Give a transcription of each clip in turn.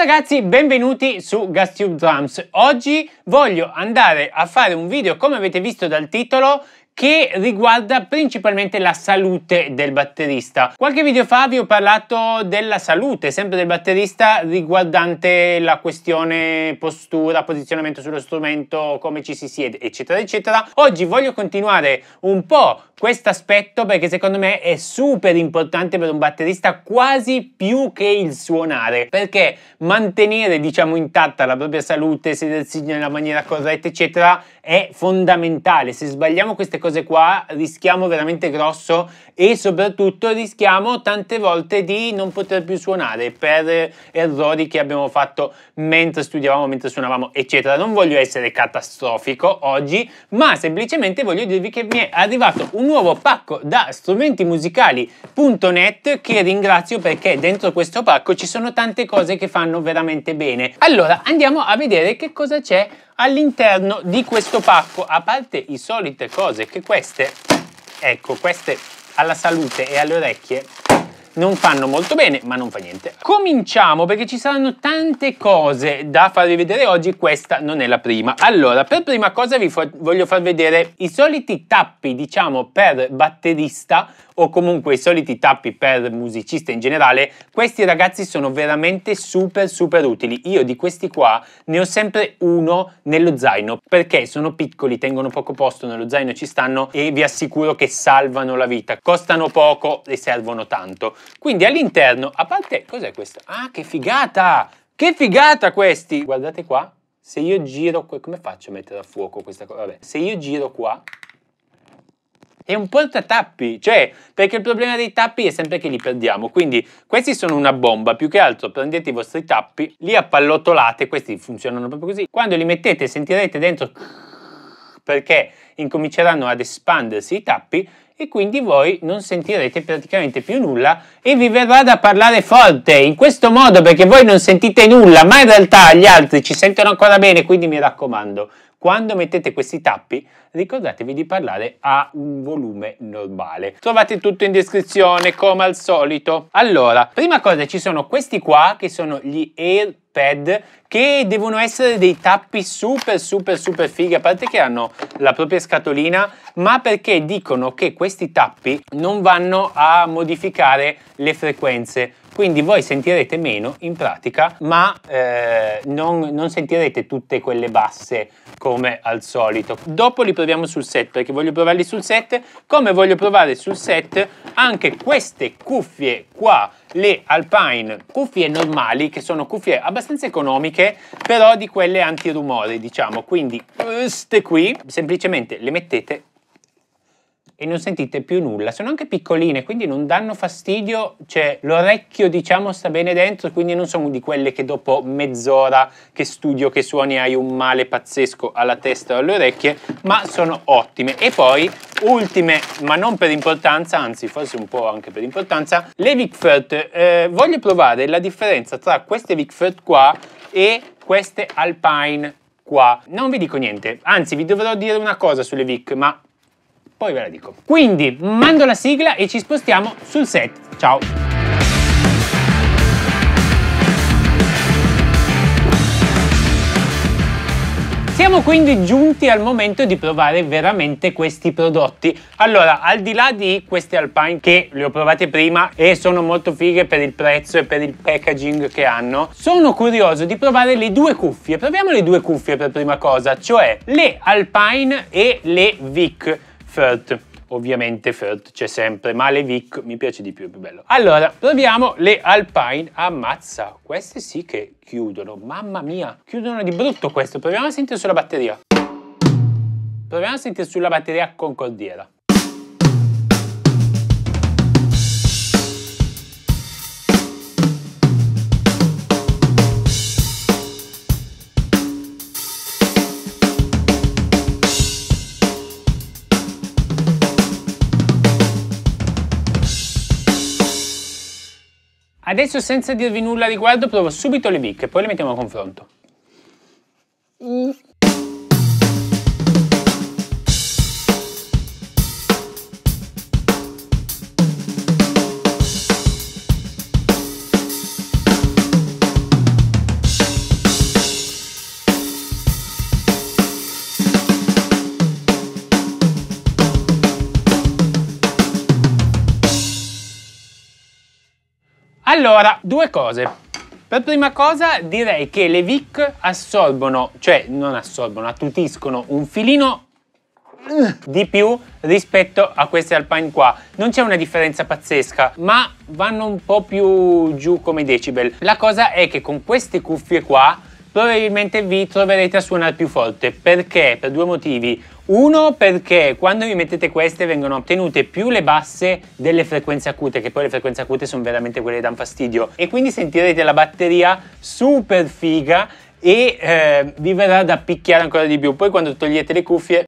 ragazzi, benvenuti su GasTube Drums. Oggi voglio andare a fare un video, come avete visto dal titolo, che riguarda principalmente la salute del batterista. Qualche video fa vi ho parlato della salute, sempre del batterista, riguardante la questione postura, posizionamento sullo strumento, come ci si siede, eccetera, eccetera. Oggi voglio continuare un po' questo aspetto perché secondo me è super importante per un batterista quasi più che il suonare perché mantenere diciamo intatta la propria salute sedersi nella maniera corretta eccetera è fondamentale se sbagliamo queste cose qua rischiamo veramente grosso e soprattutto rischiamo tante volte di non poter più suonare per errori che abbiamo fatto mentre studiavamo mentre suonavamo eccetera non voglio essere catastrofico oggi ma semplicemente voglio dirvi che mi è arrivato un nuovo pacco da strumentimusicali.net che ringrazio perché dentro questo pacco ci sono tante cose che fanno veramente bene. Allora andiamo a vedere che cosa c'è all'interno di questo pacco, a parte i solite cose che queste, ecco queste alla salute e alle orecchie non fanno molto bene, ma non fa niente. Cominciamo perché ci saranno tante cose da farvi vedere oggi, questa non è la prima. Allora, per prima cosa vi voglio far vedere i soliti tappi, diciamo, per batterista o comunque i soliti tappi per musicista in generale, questi ragazzi sono veramente super super utili. Io di questi qua ne ho sempre uno nello zaino perché sono piccoli, tengono poco posto nello zaino, ci stanno e vi assicuro che salvano la vita. Costano poco e servono tanto. Quindi all'interno, a parte, cos'è questo? Ah, che figata! Che figata questi! Guardate qua, se io giro, come faccio a mettere a fuoco questa cosa? Vabbè, se io giro qua, è un portatappi, cioè perché il problema dei tappi è sempre che li perdiamo, quindi questi sono una bomba, più che altro prendete i vostri tappi, li appallottolate, questi funzionano proprio così, quando li mettete sentirete dentro perché incominceranno ad espandersi i tappi e quindi voi non sentirete praticamente più nulla e vi verrà da parlare forte in questo modo perché voi non sentite nulla ma in realtà gli altri ci sentono ancora bene quindi mi raccomando quando mettete questi tappi ricordatevi di parlare a un volume normale. Trovate tutto in descrizione come al solito. Allora, prima cosa ci sono questi qua che sono gli AirPad che devono essere dei tappi super super super fighi, a parte che hanno la propria scatolina, ma perché dicono che questi tappi non vanno a modificare le frequenze. Quindi voi sentirete meno in pratica ma eh, non, non, sentirete tutte quelle basse come al solito. Dopo li proviamo sul set perché voglio provarli sul set. Come voglio provare sul set anche queste cuffie qua le Alpine cuffie normali che sono cuffie abbastanza economiche però di quelle antirumore diciamo. Quindi queste qui semplicemente le mettete e non sentite più nulla. Sono anche piccoline, quindi non danno fastidio, cioè l'orecchio diciamo sta bene dentro, quindi non sono di quelle che dopo mezz'ora che studio che suoni hai un male pazzesco alla testa o alle orecchie, ma sono ottime. E poi ultime, ma non per importanza, anzi forse un po' anche per importanza, le Vic Eh, voglio provare la differenza tra queste Vic qua e queste Alpine qua. Non vi dico niente, anzi vi dovrò dire una cosa sulle Vic, ma poi ve la dico. Quindi mando la sigla e ci spostiamo sul set. Ciao! Siamo quindi giunti al momento di provare veramente questi prodotti. Allora, al di là di queste Alpine che le ho provate prima e sono molto fighe per il prezzo e per il packaging che hanno, sono curioso di provare le due cuffie. Proviamo le due cuffie per prima cosa, cioè le Alpine e le Vic. Firth. Ovviamente Firth c'è sempre, ma le Vic mi piace di più, è più bello. Allora, proviamo le Alpine. Ammazza, queste sì che chiudono. Mamma mia, chiudono di brutto questo. Proviamo a sentire sulla batteria. Proviamo a sentire sulla batteria concordiera. Adesso senza dirvi nulla a riguardo provo subito le bicche, poi le mettiamo a confronto. Mm. Allora, due cose. Per prima cosa direi che le Vic assorbono, cioè non assorbono, attutiscono un filino di più rispetto a queste Alpine qua. Non c'è una differenza pazzesca, ma vanno un po' più giù come decibel. La cosa è che con queste cuffie qua probabilmente vi troverete a suonare più forte. Perché? Per due motivi. Uno perché quando vi mettete queste vengono ottenute più le basse delle frequenze acute, che poi le frequenze acute sono veramente quelle che danno fastidio. E quindi sentirete la batteria super figa e eh, vi verrà da picchiare ancora di più. Poi quando togliete le cuffie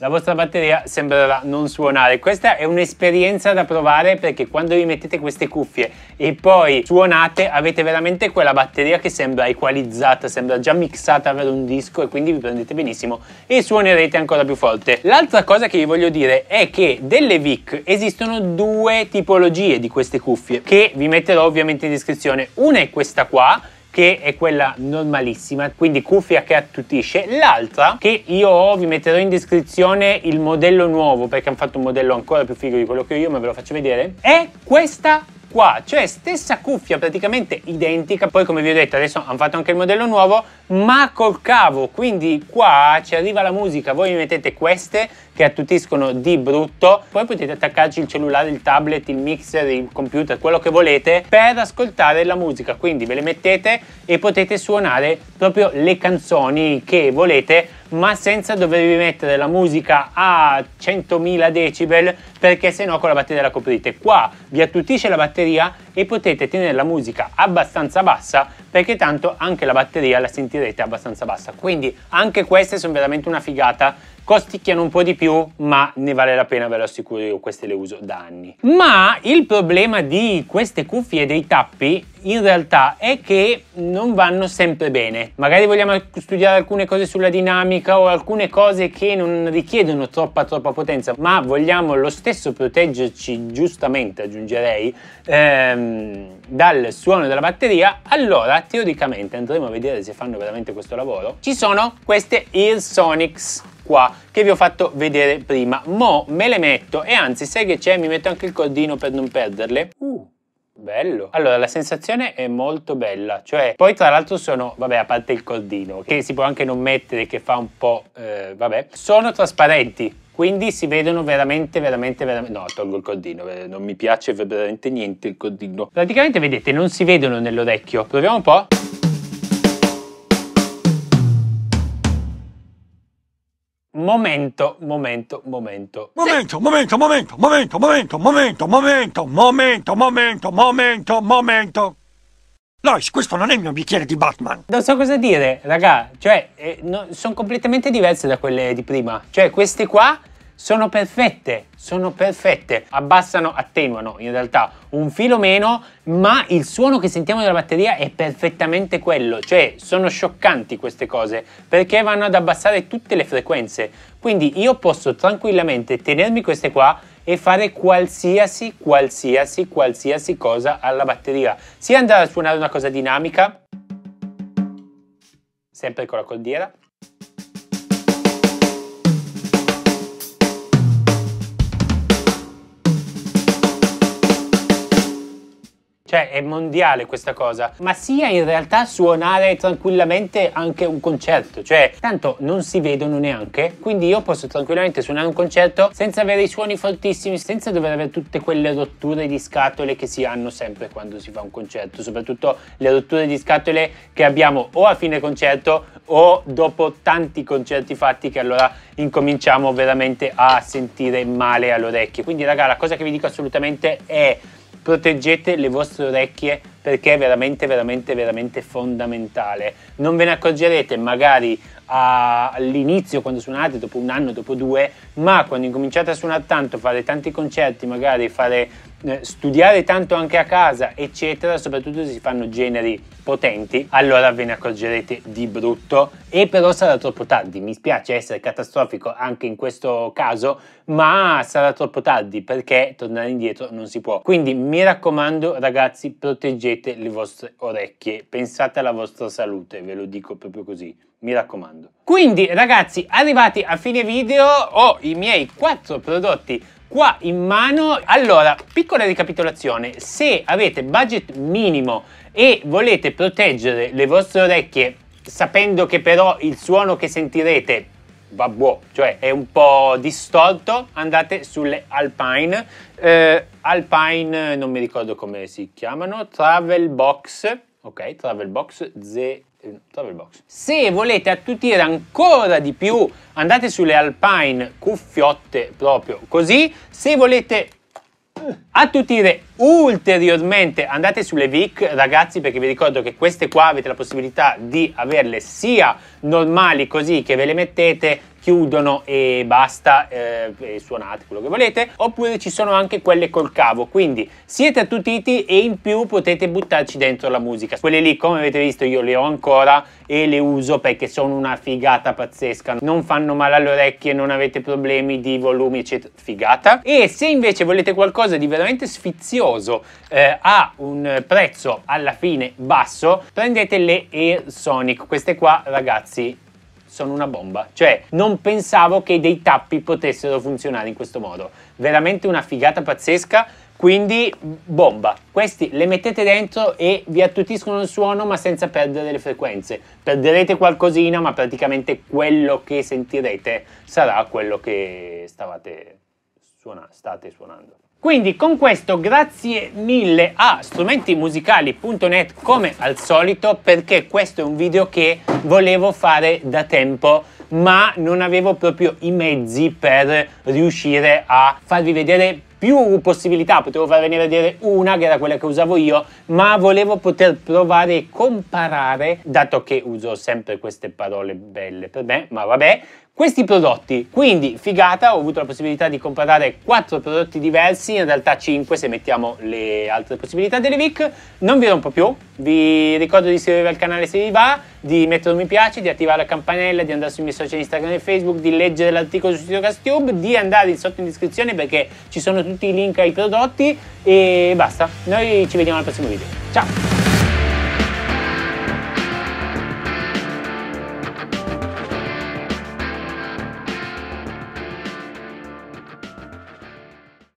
la vostra batteria sembrerà non suonare. Questa è un'esperienza da provare perché quando vi mettete queste cuffie e poi suonate avete veramente quella batteria che sembra equalizzata, sembra già mixata per un disco e quindi vi prendete benissimo e suonerete ancora più forte. L'altra cosa che vi voglio dire è che delle VIC esistono due tipologie di queste cuffie che vi metterò ovviamente in descrizione. Una è questa qua che è quella normalissima, quindi cuffia che attutisce. L'altra, che io ho, vi metterò in descrizione il modello nuovo, perché hanno fatto un modello ancora più figo di quello che ho io, ma ve lo faccio vedere, è questa qua, cioè stessa cuffia praticamente identica, poi come vi ho detto adesso hanno fatto anche il modello nuovo, ma col cavo, quindi qua ci arriva la musica, voi mettete queste che attutiscono di brutto, poi potete attaccarci il cellulare, il tablet, il mixer, il computer, quello che volete per ascoltare la musica, quindi ve le mettete e potete suonare proprio le canzoni che volete ma senza dovervi mettere la musica a 100.000 decibel perché sennò con la batteria la coprite. Qua vi attutisce la batteria e potete tenere la musica abbastanza bassa perché tanto anche la batteria la sentirete abbastanza bassa. Quindi anche queste sono veramente una figata costicchiano un po' di più, ma ne vale la pena, ve lo assicuro io, queste le uso da anni. Ma il problema di queste cuffie dei tappi in realtà è che non vanno sempre bene. Magari vogliamo studiare alcune cose sulla dinamica o alcune cose che non richiedono troppa troppa potenza, ma vogliamo lo stesso proteggerci giustamente, aggiungerei, ehm, dal suono della batteria, allora teoricamente andremo a vedere se fanno veramente questo lavoro. Ci sono queste Ear Sonics qua che vi ho fatto vedere prima. Mo me le metto e anzi sai che c'è mi metto anche il cordino per non perderle. Uh. Bello. Allora, la sensazione è molto bella, cioè, poi tra l'altro sono, vabbè, a parte il cordino, che si può anche non mettere, che fa un po', eh, vabbè, sono trasparenti, quindi si vedono veramente, veramente, veramente, no, tolgo il cordino, non mi piace veramente niente il cordino. Praticamente, vedete, non si vedono nell'orecchio. Proviamo un po'. Momento, momento, momento. Momento, momento, momento, momento, momento, momento, momento, momento, momento, momento, momento. Lois, questo non è il mio bicchiere di Batman. Non so cosa dire, raga. Cioè, eh, no, sono completamente diverse da quelle di prima. Cioè, queste qua sono perfette, sono perfette, abbassano, attenuano in realtà. Un filo meno, ma il suono che sentiamo dalla batteria è perfettamente quello, cioè sono scioccanti queste cose perché vanno ad abbassare tutte le frequenze, quindi io posso tranquillamente tenermi queste qua e fare qualsiasi, qualsiasi, qualsiasi cosa alla batteria, sia andare a suonare una cosa dinamica, sempre con la cordiera, Cioè è mondiale questa cosa, ma sia in realtà suonare tranquillamente anche un concerto, cioè tanto non si vedono neanche, quindi io posso tranquillamente suonare un concerto senza avere i suoni fortissimi, senza dover avere tutte quelle rotture di scatole che si hanno sempre quando si fa un concerto, soprattutto le rotture di scatole che abbiamo o a fine concerto o dopo tanti concerti fatti che allora incominciamo veramente a sentire male all'orecchio. Quindi raga, la cosa che vi dico assolutamente è proteggete le vostre orecchie perché è veramente veramente veramente fondamentale non ve ne accorgerete magari all'inizio quando suonate dopo un anno dopo due ma quando incominciate a suonare tanto fare tanti concerti magari fare eh, studiare tanto anche a casa, eccetera, soprattutto se si fanno generi potenti, allora ve ne accorgerete di brutto e però sarà troppo tardi. Mi spiace essere catastrofico anche in questo caso, ma sarà troppo tardi perché tornare indietro non si può. Quindi mi raccomando, ragazzi, proteggete le vostre orecchie, pensate alla vostra salute, ve lo dico proprio così mi raccomando. Quindi ragazzi, arrivati a fine video ho i miei quattro prodotti qua in mano. Allora, piccola ricapitolazione, se avete budget minimo e volete proteggere le vostre orecchie sapendo che però il suono che sentirete vabbè, cioè è un po' distorto, andate sulle Alpine. Eh, Alpine, non mi ricordo come si chiamano, Travel Box, ok, Travel Box Z eh. Se volete attutire ancora di più, andate sulle Alpine cuffiotte proprio così. Se volete attutire ulteriormente andate sulle Vic ragazzi perché vi ricordo che queste qua avete la possibilità di averle sia normali così che ve le mettete chiudono e basta eh, suonate quello che volete. Oppure ci sono anche quelle col cavo. Quindi siete attutiti e in più potete buttarci dentro la musica. Quelle lì come avete visto io le ho ancora e le uso perché sono una figata pazzesca. Non fanno male alle orecchie non avete problemi di volumi eccetera. Figata. E se invece volete qualcosa di veramente sfizioso eh, a un prezzo alla fine basso prendete le Air Sonic. Queste qua ragazzi sono una bomba. Cioè, non pensavo che dei tappi potessero funzionare in questo modo. Veramente una figata pazzesca. Quindi, bomba. Questi le mettete dentro e vi attutiscono il suono, ma senza perdere le frequenze. Perderete qualcosina, ma praticamente quello che sentirete sarà quello che stavate suona state suonando. Quindi con questo grazie mille a strumentimusicali.net come al solito perché questo è un video che volevo fare da tempo ma non avevo proprio i mezzi per riuscire a farvi vedere più possibilità, potevo far venire a vedere una che era quella che usavo io, ma volevo poter provare e comparare, dato che uso sempre queste parole belle per me, ma vabbè, questi prodotti. Quindi figata, ho avuto la possibilità di comprare 4 prodotti diversi, in realtà 5 se mettiamo le altre possibilità delle VIC. Non vi rompo più, vi ricordo di iscrivervi al canale se vi va, di mettere un mi piace, di attivare la campanella, di andare sui miei social Instagram e Facebook, di leggere l'articolo sul sito CastTube, di andare sotto in descrizione perché ci sono tutti i link ai prodotti e basta. Noi ci vediamo al prossimo video. Ciao!